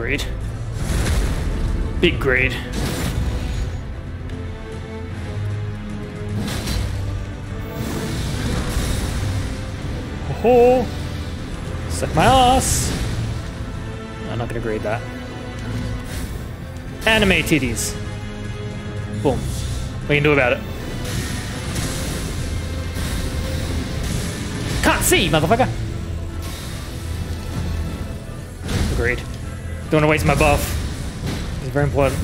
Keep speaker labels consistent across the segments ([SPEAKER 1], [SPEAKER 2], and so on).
[SPEAKER 1] greed. Big greed. Oh, suck my ass. I'm not gonna grade that. Anime titties. Boom. What can you do about it? Can't see, motherfucker. Agreed. Don't want to waste my buff. It's very important.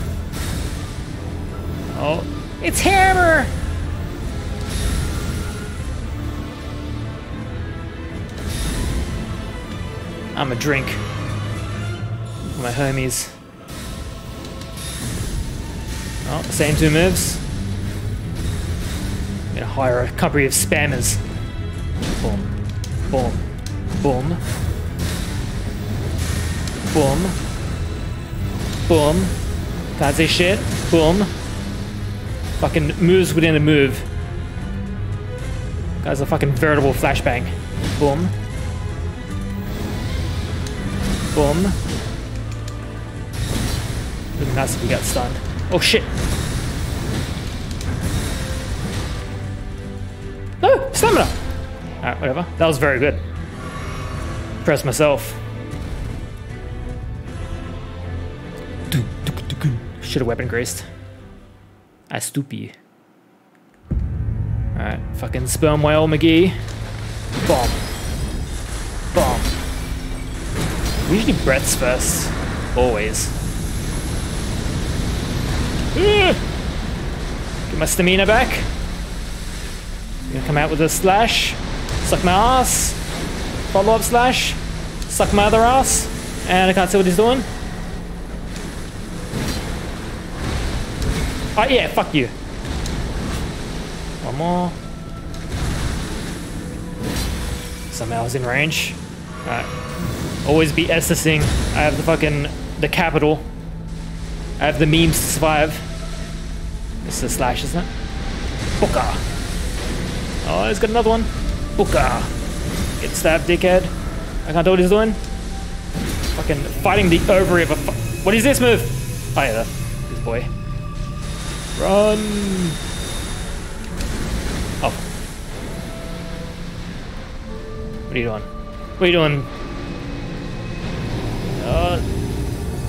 [SPEAKER 1] Oh, it's Hammer! I'm a drink. My homies. Oh, same two moves. I'm gonna hire a company of spammers. Boom. Boom. Boom. Boom. Boom. Can't shit. Boom. Fucking moves within a move. Guy's a fucking veritable flashbang. Boom. Boom. Would be nice if he got stunned. Oh shit! No! Stamina! Alright, whatever. That was very good. Press myself. Should have weapon graced. I stoopy. Alright, fucking sperm whale McGee. Bomb. Bomb. We usually breaths first. Always. Get my stamina back. Gonna come out with a slash. Suck my ass. Follow up slash. Suck my other ass. And I can't see what he's doing. Oh yeah, fuck you. One more. Somehow I was in range. Alright. Always be SSing. I have the fucking the capital. I have the memes to survive. This is a slash, isn't it? Booker. Oh, he's got another one. Booker. Get stabbed, dickhead. I can't tell what he's doing. Fucking fighting the ovary of a. what is this move? Oh yeah, this boy. Run. Oh. What are you doing? What are you doing? Uh,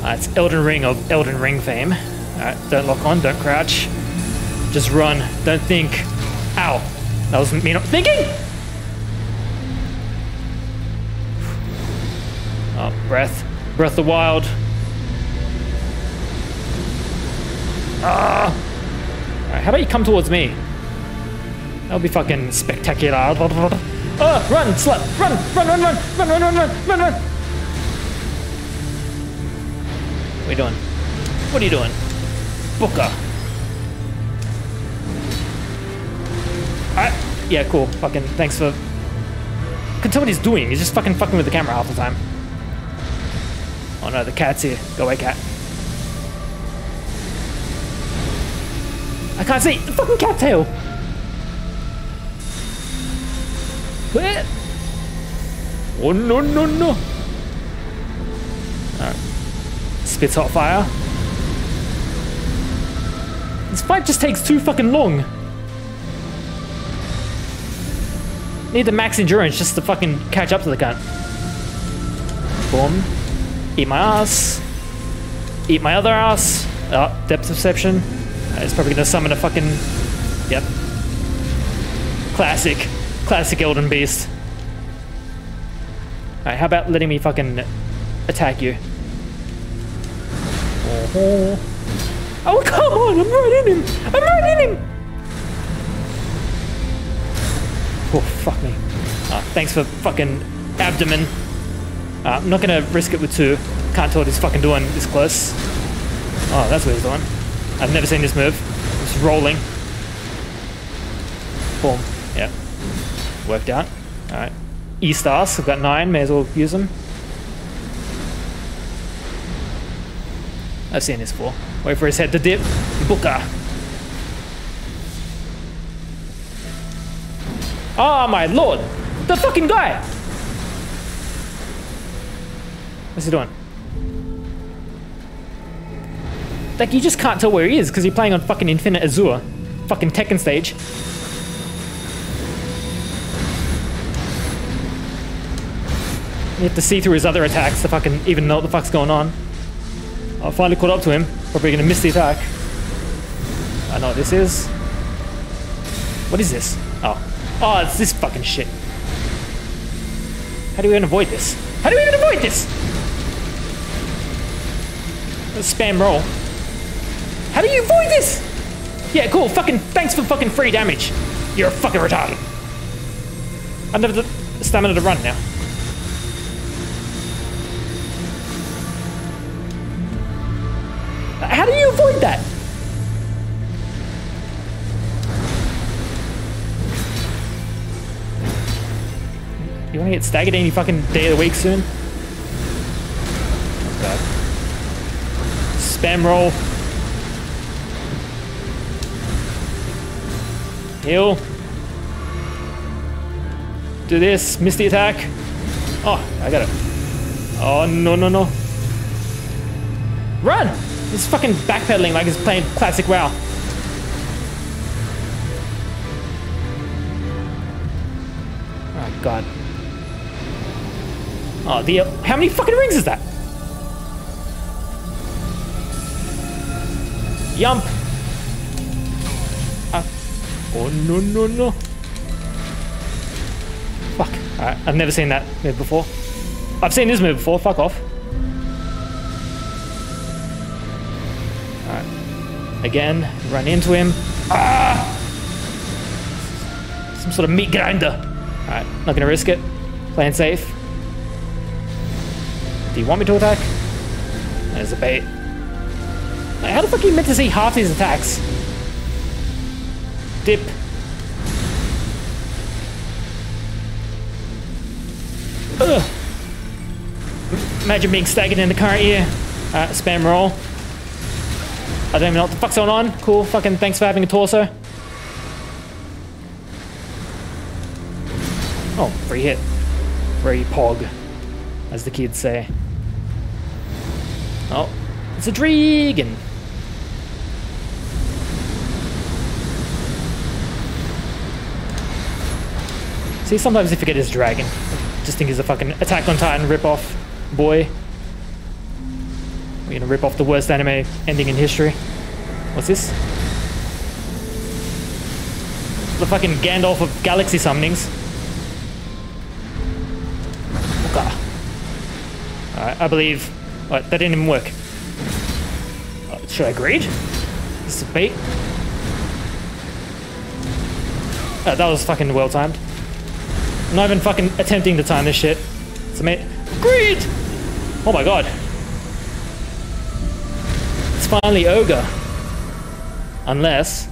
[SPEAKER 1] uh, it's Elden Ring of Elden Ring fame. Alright, don't lock on, don't crouch. Just run, don't think. Ow! That was me not thinking! Oh, breath. Breath of the wild. Ah! Alright, how about you come towards me? That'll be fucking spectacular. Oh, run, slut! Run! Run, run, run! Run, run, run, run, run, run! What are you doing? What are you doing? Booker. I, yeah, cool. Fucking thanks for. I can tell what he's doing. He's just fucking fucking with the camera half the time. Oh no, the cat's here. Go away, cat. I can't see the fucking cattail. Where? Oh no no no! Alright. Spits hot fire. This fight just takes too fucking long. Need the max endurance just to fucking catch up to the cunt. Boom. Eat my ass. Eat my other ass. Oh, depth perception. It's probably gonna summon a fucking. Yep. Classic. Classic Elden Beast. Alright, how about letting me fucking attack you? Oh, oh come on! I'm right in him! I'm right in him! Oh, fuck me. Uh, thanks for fucking abdomen. Uh, I'm not gonna risk it with two. Can't tell what he's fucking doing this close. Oh, that's what he's doing. I've never seen this move. It's rolling. Boom. Yeah. Worked out. Alright. E-stars, I've got nine, may as well use them. I've seen this before. Wait for his head to dip. Booker. Oh my lord! The fucking guy! What's he doing? Like, you just can't tell where he is because you're playing on fucking Infinite Azure. Fucking Tekken stage. You have to see through his other attacks to fucking even know what the fuck's going on. I finally caught up to him. Probably gonna miss the attack. I know what this is. What is this? Oh. Oh, it's this fucking shit. How do we even avoid this? How do we even avoid this? Let's spam roll. How do you avoid this? Yeah, cool. Fucking thanks for fucking free damage. You're a fucking retarded. I never the stamina to run now. How do you avoid that? You wanna get staggered any fucking day of the week soon? Spam roll. Heal. Do this. Miss the attack. Oh, I got it. Oh, no, no, no. Run! He's fucking backpedaling like he's playing classic WoW. Oh, God. Oh, the... How many fucking rings is that? Yump! Oh, no, no, no. Fuck. Alright, I've never seen that move before. I've seen this move before, fuck off. Alright. Again, run into him. Ah! Some sort of meat grinder. Alright, not gonna risk it. Playing safe. Do you want me to attack? There's a bait. How the fuck are you meant to see half these attacks? Dip. Ugh. Imagine being staggered in the current year. Spam roll. I don't even know what the fuck's going on. Cool, fucking thanks for having a torso. Oh, free hit. Free pog, as the kids say. Oh, it's a dragon. See, sometimes I forget it's dragon. Just think he's a fucking Attack on Titan ripoff boy. We're gonna rip off the worst anime ending in history. What's this? The fucking Gandalf of galaxy summonings. Alright, I believe. That didn't even work. Uh, should I greed? This is a bait. Oh, that was fucking well timed. I'm not even fucking attempting to time this shit. It's amazing. Greed! Oh my god. It's finally Ogre. Unless